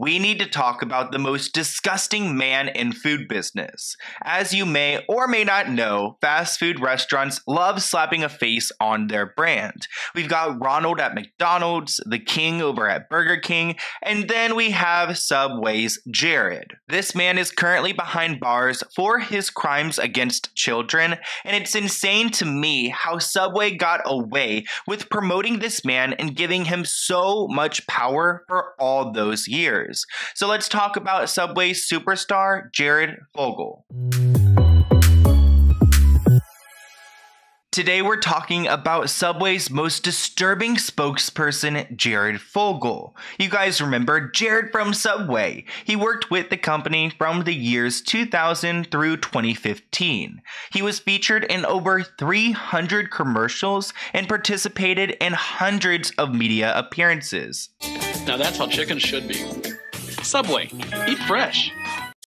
we need to talk about the most disgusting man in food business. As you may or may not know, fast food restaurants love slapping a face on their brand. We've got Ronald at McDonald's, the King over at Burger King, and then we have Subway's Jared. This man is currently behind bars for his crimes against children, and it's insane to me how Subway got away with promoting this man and giving him so much power for all those years. So let's talk about Subway superstar Jared Fogle. Today we're talking about Subway's most disturbing spokesperson, Jared Fogle. You guys remember Jared from Subway. He worked with the company from the years 2000 through 2015. He was featured in over 300 commercials and participated in hundreds of media appearances. Now that's how chicken should be. Subway, eat fresh.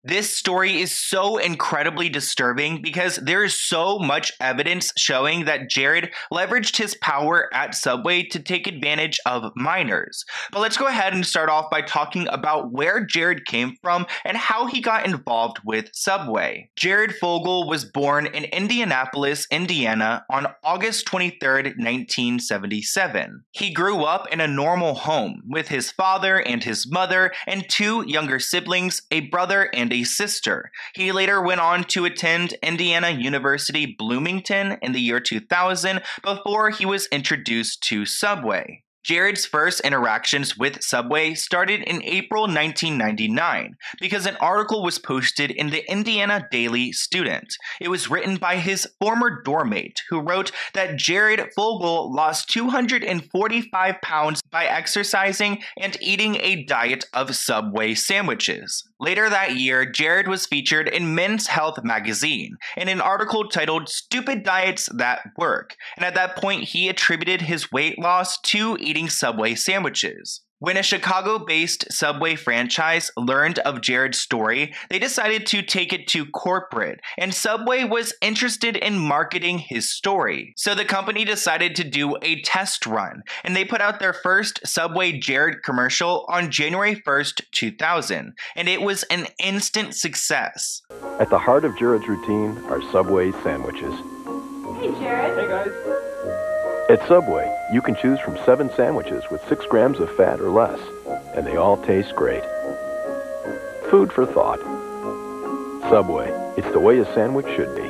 This story is so incredibly disturbing because there is so much evidence showing that Jared leveraged his power at Subway to take advantage of minors. But let's go ahead and start off by talking about where Jared came from and how he got involved with Subway. Jared Fogle was born in Indianapolis, Indiana on August 23, 1977. He grew up in a normal home with his father and his mother and two younger siblings, a brother and and a sister. He later went on to attend Indiana University Bloomington in the year 2000 before he was introduced to Subway. Jared's first interactions with Subway started in April 1999 because an article was posted in the Indiana Daily Student. It was written by his former doormate, who wrote that Jared Fogle lost 245 pounds by exercising and eating a diet of Subway sandwiches. Later that year, Jared was featured in Men's Health magazine in an article titled Stupid Diets That Work, and at that point, he attributed his weight loss to eating Subway sandwiches. When a Chicago based Subway franchise learned of Jared's story, they decided to take it to corporate, and Subway was interested in marketing his story. So the company decided to do a test run, and they put out their first Subway Jared commercial on January 1st, 2000, and it was an instant success. At the heart of Jared's routine are Subway sandwiches. Hey, Jared. Hey, guys. At Subway, you can choose from seven sandwiches with six grams of fat or less, and they all taste great. Food for thought. Subway, it's the way a sandwich should be.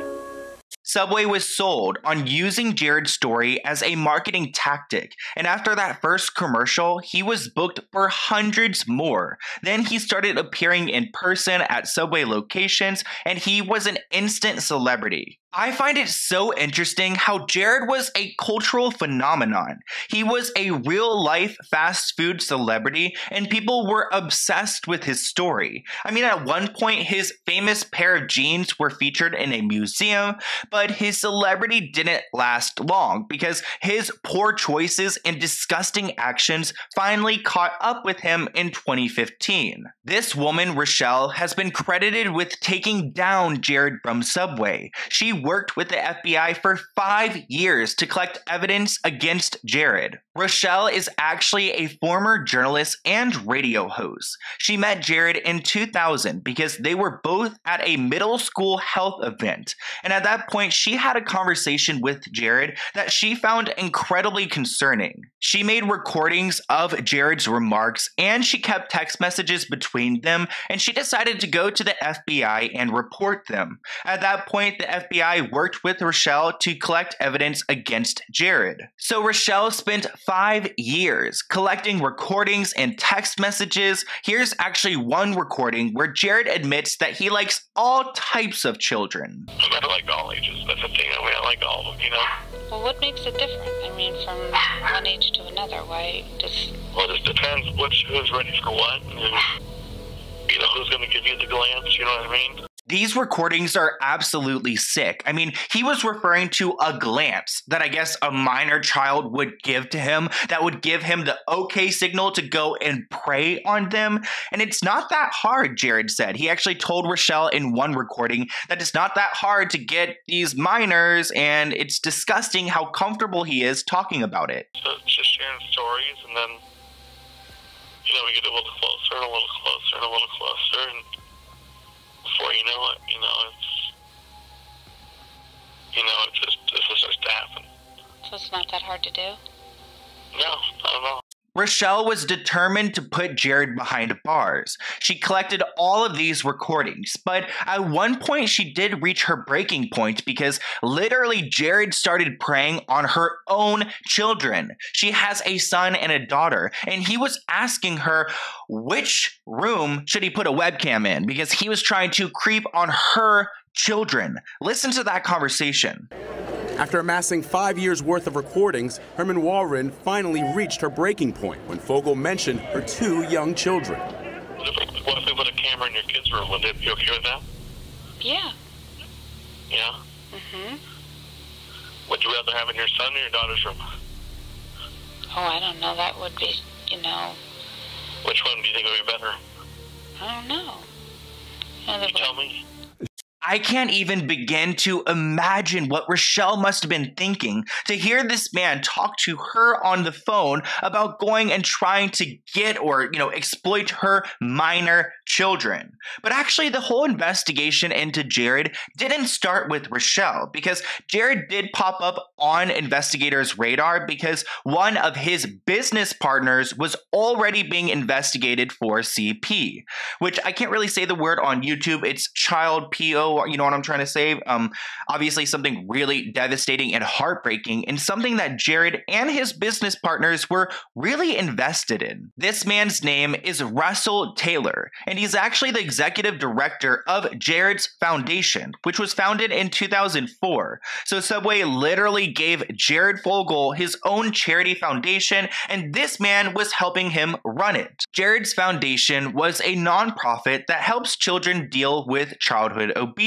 Subway was sold on using Jared's story as a marketing tactic, and after that first commercial, he was booked for hundreds more. Then he started appearing in person at Subway locations, and he was an instant celebrity. I find it so interesting how Jared was a cultural phenomenon. He was a real life fast food celebrity, and people were obsessed with his story. I mean, at one point, his famous pair of jeans were featured in a museum, but his celebrity didn't last long because his poor choices and disgusting actions finally caught up with him in 2015. This woman, Rochelle, has been credited with taking down Jared from Subway. She worked with the FBI for five years to collect evidence against Jared. Rochelle is actually a former journalist and radio host. She met Jared in 2000 because they were both at a middle school health event. And at that point, she had a conversation with Jared that she found incredibly concerning. She made recordings of Jared's remarks and she kept text messages between them, and she decided to go to the FBI and report them. At that point, the FBI I worked with Rochelle to collect evidence against Jared. So Rochelle spent five years collecting recordings and text messages. Here's actually one recording where Jared admits that he likes all types of children. I like all ages. That's the thing. I mean, I like all of them, you know? Well, what makes it different? I mean, from one age to another, why does... Well, it just depends which, who's ready for what, and, you know, who's going to give you the glance, you know what I mean? These recordings are absolutely sick. I mean, he was referring to a glance that I guess a minor child would give to him that would give him the okay signal to go and prey on them. And it's not that hard, Jared said. He actually told Rochelle in one recording that it's not that hard to get these minors, and it's disgusting how comfortable he is talking about it. So just sharing stories, and then, you know, we get a little closer and a little closer and a little closer, and before you know it, you know, it's, you know, it's just, this is starts to happen. So it's not that hard to do? No, not at all. Rochelle was determined to put Jared behind bars. She collected all of these recordings, but at one point she did reach her breaking point because literally Jared started preying on her own children. She has a son and a daughter, and he was asking her which room should he put a webcam in because he was trying to creep on her children. Listen to that conversation. After amassing five years worth of recordings, Herman Walrond finally reached her breaking point when Fogle mentioned her two young children. What if, we, what if we put a camera in your kids' room? Would they be okay with that? Yeah. Yeah? Mm-hmm. Would you rather have it in your son or your daughter's room? Oh, I don't know. That would be, you know, Which one do you think would be better? I don't know. You You tell me. I can't even begin to imagine what Rochelle must have been thinking to hear this man talk to her on the phone about going and trying to get or, you know, exploit her minor children. But actually, the whole investigation into Jared didn't start with Rochelle because Jared did pop up on investigators' radar because one of his business partners was already being investigated for CP, which I can't really say the word on YouTube. It's child PO you know what I'm trying to say? Um, obviously, something really devastating and heartbreaking, and something that Jared and his business partners were really invested in. This man's name is Russell Taylor, and he's actually the executive director of Jared's Foundation, which was founded in 2004. So Subway literally gave Jared Fogle his own charity foundation, and this man was helping him run it. Jared's Foundation was a nonprofit that helps children deal with childhood obesity,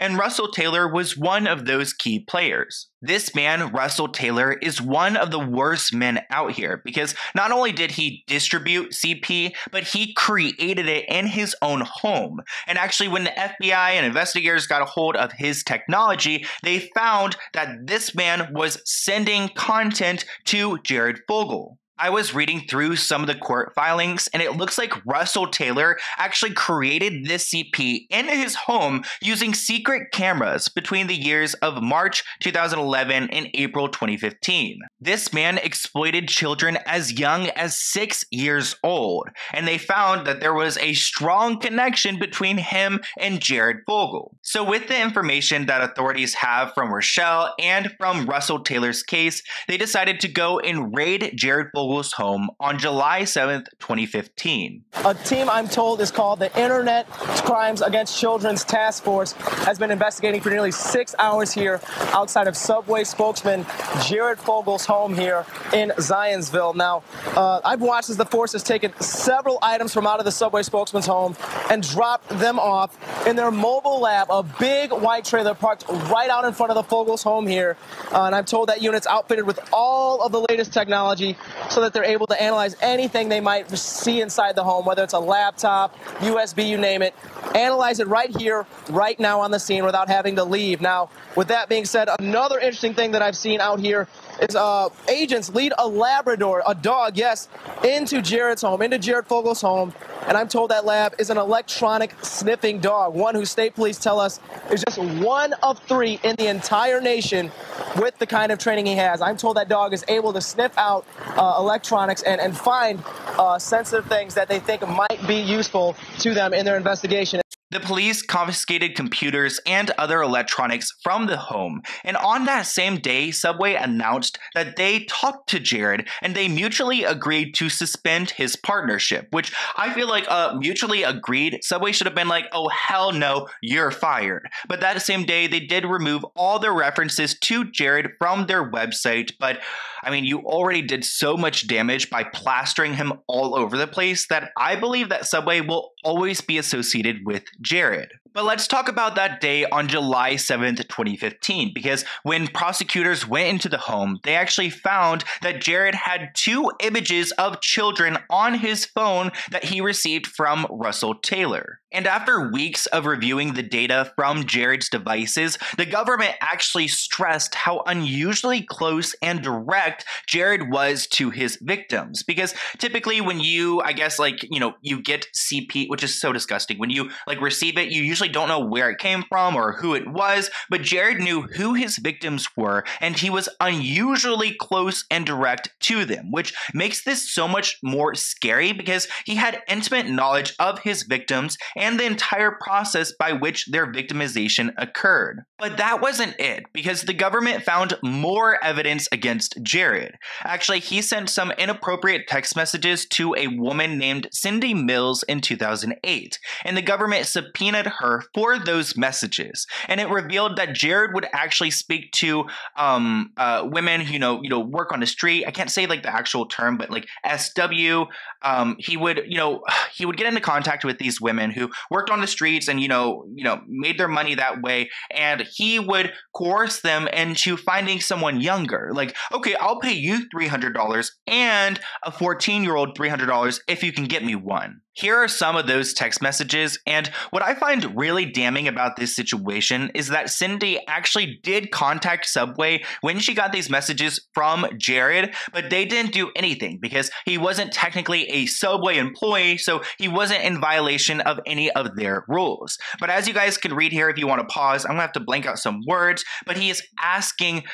and Russell Taylor was one of those key players. This man, Russell Taylor, is one of the worst men out here because not only did he distribute CP, but he created it in his own home. And actually, when the FBI and investigators got a hold of his technology, they found that this man was sending content to Jared Fogle. I was reading through some of the court filings, and it looks like Russell Taylor actually created this CP in his home using secret cameras between the years of March 2011 and April 2015. This man exploited children as young as six years old, and they found that there was a strong connection between him and Jared Fogle. So, with the information that authorities have from Rochelle and from Russell Taylor's case, they decided to go and raid Jared Fogle's home on July 7th, 2015. A team I'm told is called the Internet Crimes Against Children's Task Force has been investigating for nearly six hours here outside of Subway spokesman Jared Fogle's home here in Zionsville. Now, uh, I've watched as the force has taken several items from out of the Subway spokesman's home and dropped them off in their mobile lab, a big white trailer parked right out in front of the Fogle's home here. Uh, and I'm told that unit's outfitted with all of the latest technology so that they're able to analyze anything they might see inside the home, whether it's a laptop, USB, you name it. Analyze it right here, right now on the scene without having to leave. Now, with that being said, another interesting thing that I've seen out here is uh, agents lead a Labrador, a dog, yes, into Jared's home, into Jared Fogle's home. And I'm told that lab is an electronic sniffing dog, one who state police tell us is just one of three in the entire nation with the kind of training he has. I'm told that dog is able to sniff out uh, electronics and, and find uh, sensitive things that they think might be useful to them in their investigation. The police confiscated computers and other electronics from the home, and on that same day, Subway announced that they talked to Jared and they mutually agreed to suspend his partnership, which I feel like uh, mutually agreed. Subway should have been like, oh, hell no, you're fired. But that same day, they did remove all their references to Jared from their website, but I mean, you already did so much damage by plastering him all over the place that I believe that Subway will always be associated with Jared. But let's talk about that day on July 7th, 2015, because when prosecutors went into the home, they actually found that Jared had two images of children on his phone that he received from Russell Taylor. And after weeks of reviewing the data from Jared's devices, the government actually stressed how unusually close and direct Jared was to his victims. Because typically, when you, I guess, like, you know, you get CP, which is so disgusting, when you like receive it, you usually don't know where it came from or who it was. But Jared knew who his victims were, and he was unusually close and direct to them, which makes this so much more scary because he had intimate knowledge of his victims and the entire process by which their victimization occurred. But that wasn't it, because the government found more evidence against Jared. Actually, he sent some inappropriate text messages to a woman named Cindy Mills in 2008, and the government subpoenaed her for those messages. And it revealed that Jared would actually speak to um, uh, women who you know, you know, work on the street. I can't say like the actual term, but like SW. Um, he would, you know, he would get into contact with these women who worked on the streets and you know you know made their money that way. And he would coerce them into finding someone younger. Like okay i'll pay you $300 and a 14 year old $300 if you can get me one here are some of those text messages, and what I find really damning about this situation is that Cindy actually did contact Subway when she got these messages from Jared, but they didn't do anything because he wasn't technically a Subway employee, so he wasn't in violation of any of their rules. But as you guys can read here, if you want to pause, I'm gonna have to blank out some words, but he is asking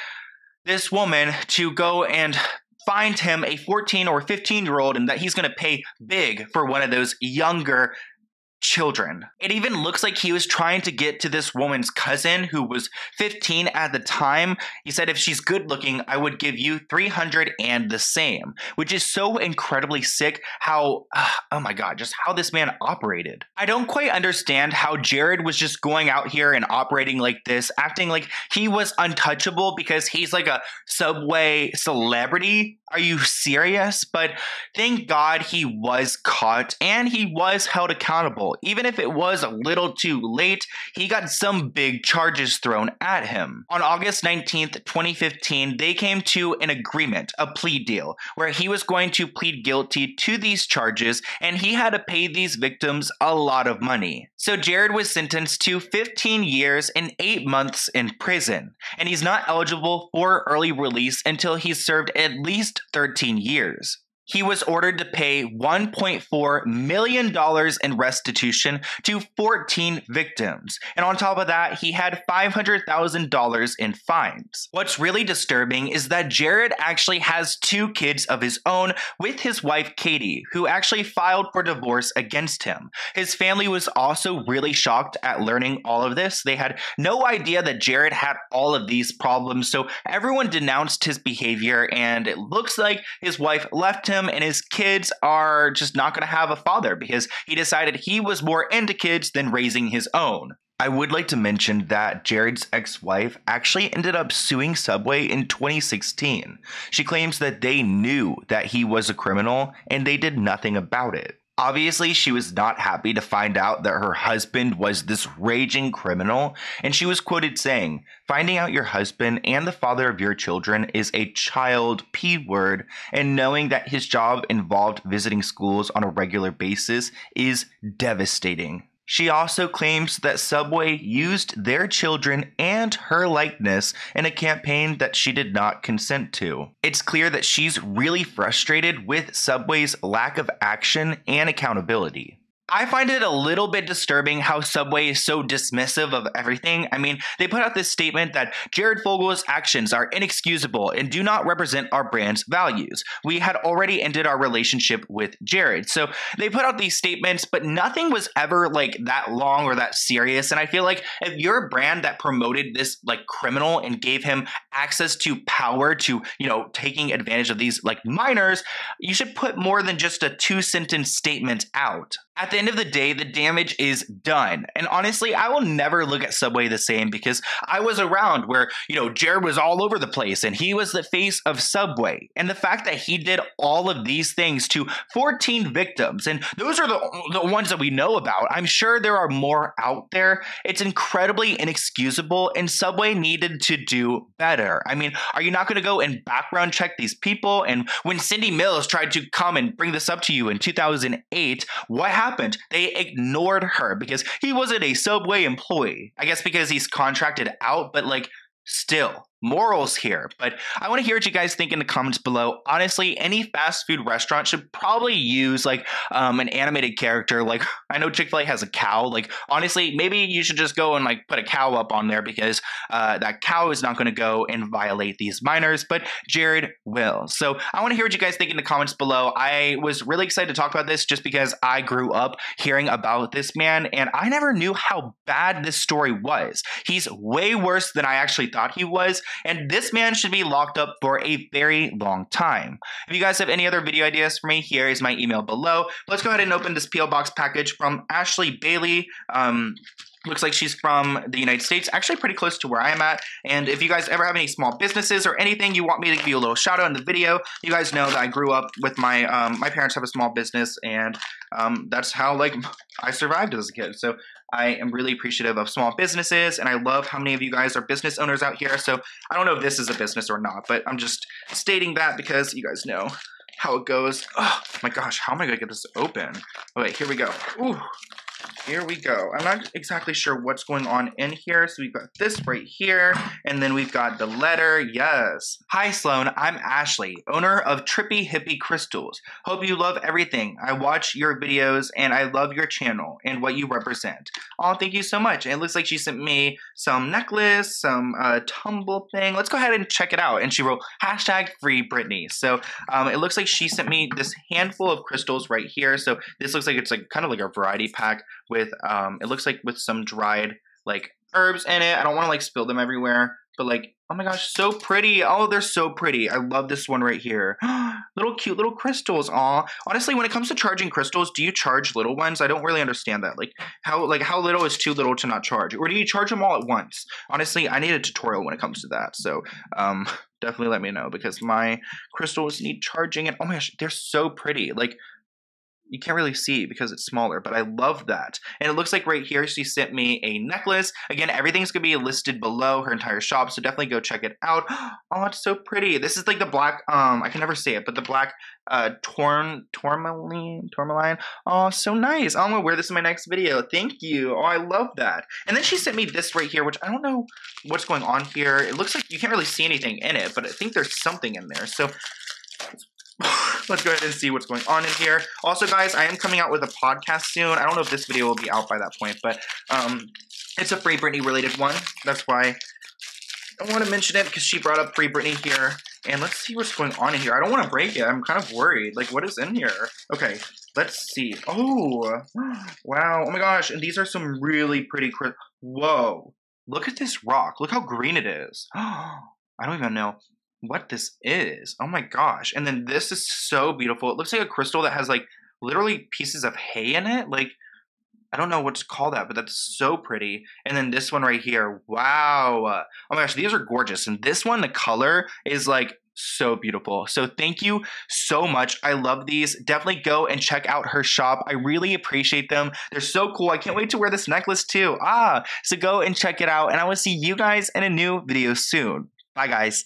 this woman to go and find him a 14 or 15 year old and that he's going to pay big for one of those younger children. It even looks like he was trying to get to this woman's cousin who was 15 at the time. He said, if she's good looking, I would give you 300 and the same, which is so incredibly sick how, uh, oh my God, just how this man operated. I don't quite understand how Jared was just going out here and operating like this, acting like he was untouchable because he's like a subway celebrity. Are you serious? But thank God he was caught and he was held accountable even if it was a little too late, he got some big charges thrown at him. On August 19th, 2015, they came to an agreement, a plea deal, where he was going to plead guilty to these charges and he had to pay these victims a lot of money. So Jared was sentenced to 15 years and 8 months in prison, and he's not eligible for early release until he's served at least 13 years he was ordered to pay $1.4 million in restitution to 14 victims. And on top of that, he had $500,000 in fines. What's really disturbing is that Jared actually has two kids of his own with his wife Katie, who actually filed for divorce against him. His family was also really shocked at learning all of this. They had no idea that Jared had all of these problems, so everyone denounced his behavior, and it looks like his wife left him him and his kids are just not going to have a father because he decided he was more into kids than raising his own. I would like to mention that Jared's ex wife actually ended up suing Subway in 2016. She claims that they knew that he was a criminal and they did nothing about it. Obviously, she was not happy to find out that her husband was this raging criminal, and she was quoted saying, Finding out your husband and the father of your children is a child P word, and knowing that his job involved visiting schools on a regular basis is devastating. She also claims that Subway used their children and her likeness in a campaign that she did not consent to. It's clear that she's really frustrated with Subway's lack of action and accountability. I find it a little bit disturbing how Subway is so dismissive of everything. I mean, they put out this statement that Jared Fogle's actions are inexcusable and do not represent our brand's values. We had already ended our relationship with Jared. So they put out these statements, but nothing was ever like that long or that serious. And I feel like if you're a brand that promoted this like criminal and gave him access to power to, you know, taking advantage of these like minors, you should put more than just a two sentence statement out at the end of the day, the damage is done. And honestly, I will never look at Subway the same because I was around where, you know, Jared was all over the place and he was the face of Subway. And the fact that he did all of these things to 14 victims, and those are the, the ones that we know about. I'm sure there are more out there. It's incredibly inexcusable, and Subway needed to do better. I mean, are you not going to go and background check these people? And when Cindy Mills tried to come and bring this up to you in 2008, what happened? Didn't. They ignored her because he wasn't a Subway employee. I guess because he's contracted out, but like still morals here. But I want to hear what you guys think in the comments below. Honestly, any fast food restaurant should probably use like um, an animated character. Like I know Chick Fil A has a cow. Like honestly, maybe you should just go and like put a cow up on there because uh, that cow is not going to go and violate these minors, but Jared will. So I want to hear what you guys think in the comments below. I was really excited to talk about this just because I grew up hearing about this man and I never knew how bad this story was. He's way worse than I actually thought he was and this man should be locked up for a very long time. If you guys have any other video ideas for me, here is my email below. Let's go ahead and open this PO Box package from Ashley Bailey. Um, Looks like she's from the United States, actually pretty close to where I am at. And if you guys ever have any small businesses or anything you want me to give you a little shout out in the video, you guys know that I grew up with my um, my parents have a small business, and um, that's how like I survived as a kid. So I am really appreciative of small businesses, and I love how many of you guys are business owners out here. So I don't know if this is a business or not, but I'm just stating that because you guys know how it goes. Oh my gosh, how am I gonna get this open? Okay, here we go. Ooh. Here we go. I'm not exactly sure what's going on in here. So we've got this right here, and then we've got the letter. Yes. Hi, Sloan. I'm Ashley, owner of Trippy Hippie Crystals. Hope you love everything. I watch your videos, and I love your channel and what you represent. Oh, thank you so much. It looks like she sent me some necklace, some uh, tumble thing. Let's go ahead and check it out. And she wrote hashtag free Britney. So um, it looks like she sent me this handful of crystals right here. So this looks like it's like kind of like a variety pack with um, it looks like with some dried like herbs in it. I don't want to like spill them everywhere, but like oh my gosh, so pretty. Oh, they're so pretty. I love this one right here. little cute little crystals. Aw. Honestly, when it comes to charging crystals, do you charge little ones? I don't really understand that. Like how like how little is too little to not charge, or do you charge them all at once? Honestly, I need a tutorial when it comes to that. So um, definitely let me know because my crystals need charging, and oh my gosh, they're so pretty. Like you can't really see because it's smaller, but I love that. And it looks like right here she sent me a necklace. Again, everything's gonna be listed below her entire shop, so definitely go check it out. Oh, it's so pretty. This is like the black, um, I can never say it, but the black uh torn tourmaline tourmaline. Oh, so nice. I'm gonna wear this in my next video. Thank you. Oh, I love that. And then she sent me this right here, which I don't know what's going on here. It looks like you can't really see anything in it, but I think there's something in there. So let's go ahead and see what's going on in here. Also, guys, I am coming out with a podcast soon. I don't know if this video will be out by that point, but um, it's a Free Britney related one. That's why I want to mention it because she brought up Free Britney here. And let's see what's going on in here. I don't want to break it. I'm kind of worried. Like, what is in here? Okay, let's see. Oh, wow. Oh my gosh. And these are some really pretty. Whoa. Look at this rock. Look how green it is. I don't even know what this is. Oh my gosh. And then this is so beautiful. It looks like a crystal that has like literally pieces of hay in it. Like, I don't know what to call that, but that's so pretty. And then this one right here. Wow. Oh my gosh, these are gorgeous. And this one, the color is like so beautiful. So thank you so much. I love these. Definitely go and check out her shop. I really appreciate them. They're so cool. I can't wait to wear this necklace too. Ah, so go and check it out. And I will see you guys in a new video soon. Bye guys.